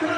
La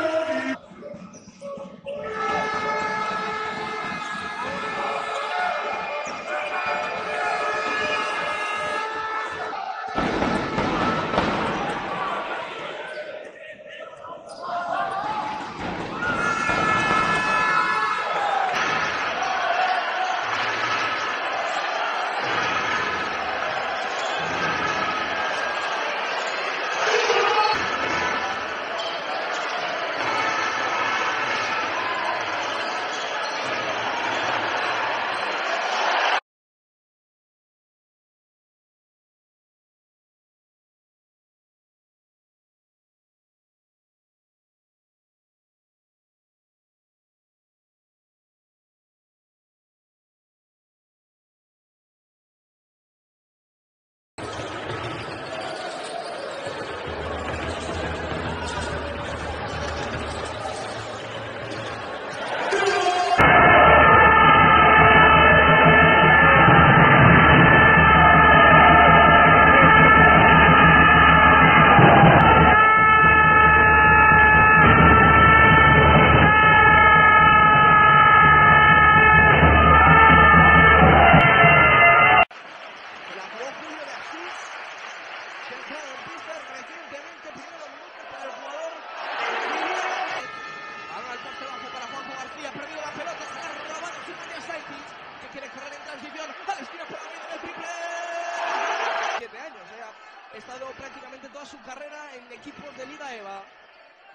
equipos de Liga EVA.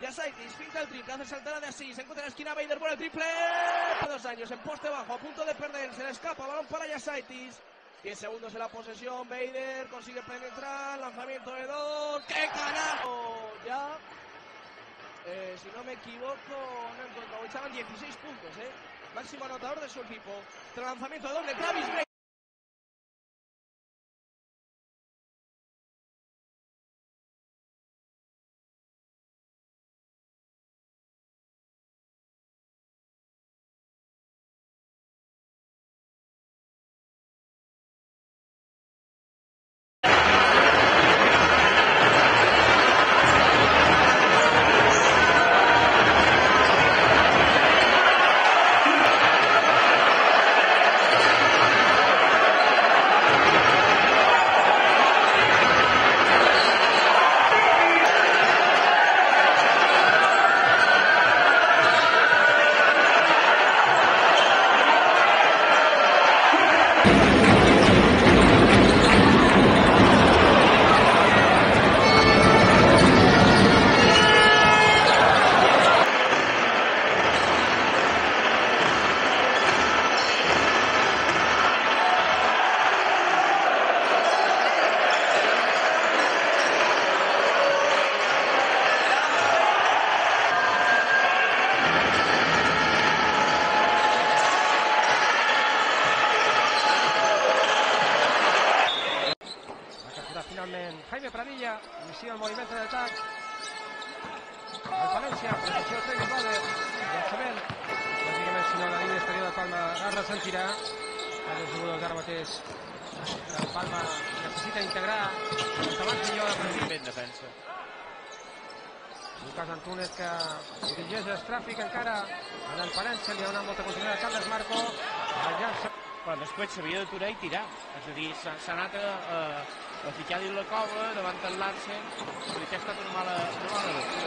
Yasaitis finta el triple, hace saltar a de Asís, encuentra en la esquina Bader por el triple. Dos años en poste bajo, a punto de perder, se le escapa, balón para Yasaitis. 10 segundos en la posesión, Bader consigue penetrar, lanzamiento de dos, ¡qué carajo! Ya, eh, si no me equivoco, no encuentro, echaban 16 puntos, ¿eh? Máximo anotador de su equipo. Tras lanzamiento de doble, Travis Gray. Finalment Jaime Pradilla, inicia el moviment d'atac. El València, posició Travis Bader, llançament. Lògicament, si no, la línia exterior de Palma es ressentirà. Els jugadors ara mateix el Palma necessita integrar abans millor de. Ben defensa. Lucas Antúnez que dirigeix el tràfic encara en el Palència, li ha donat molta continuïtat a Carles Marco. El llança Però després s'havia d'aturar i tirar. És a dir, s'ha s'ha anat a, a, a ficar dins la cova davant el Larsen, perquè ha estat una mala, una mala lectura.